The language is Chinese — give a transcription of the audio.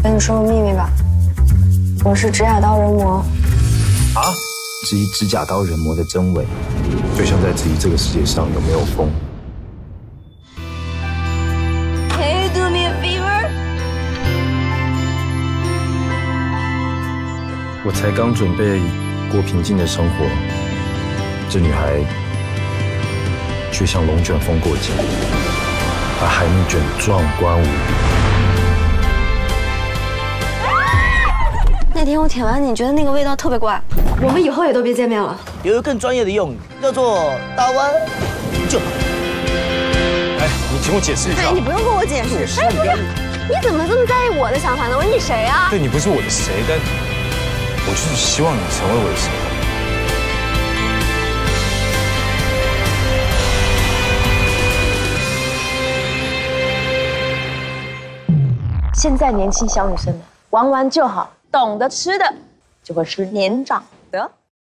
跟你说个秘密吧，我是指甲刀人魔。啊？质疑指甲刀人魔的真伪，就像在质疑这个世界上有没有风。Can you do me a favor？我才刚准备过平静的生活，这女孩却像龙卷风过境，把海面卷壮观无比。那天我舔完，你觉得那个味道特别怪，我们以后也都别见面了。有一个更专业的用语，叫做打完就好。哎，你听我解释一下。哎，你不用跟我解释。哎，不是，你怎么这么在意我的想法呢？我是你谁啊？对你不是我的谁，但我就是希望你成为我的谁。现在年轻小女生玩玩就好。懂得吃的就会吃年长的。